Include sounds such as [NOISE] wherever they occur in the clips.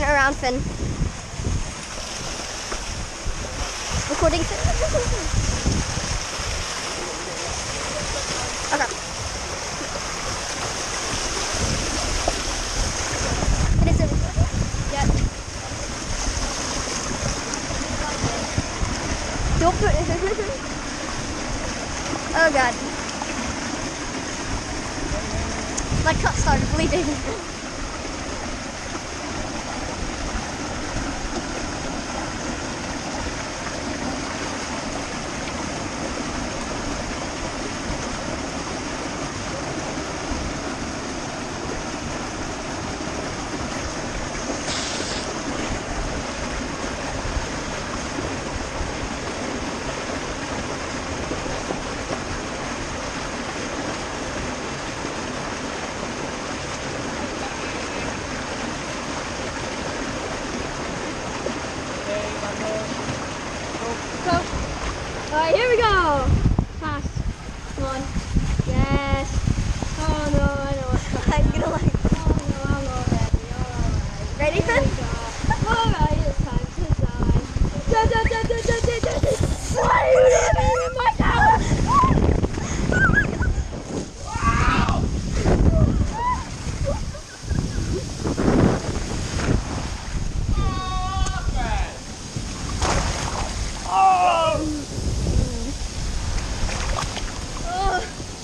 around, Finn. Recording. okay. Don't put. [LAUGHS] oh god. My cut started bleeding. [LAUGHS] Go. Alright, here we go. Fast. Come on.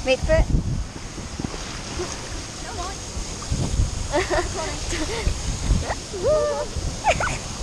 Wait for it. Come on. [LAUGHS]